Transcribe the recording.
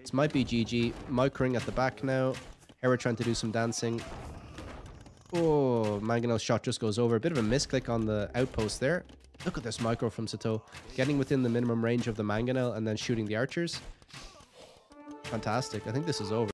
This might be GG. Microing at the back now. Hera trying to do some dancing. Oh, Mangonel's shot just goes over. A bit of a misclick on the outpost there. Look at this micro from Sitaux. Getting within the minimum range of the Mangonel and then shooting the archers. Fantastic. I think this is over.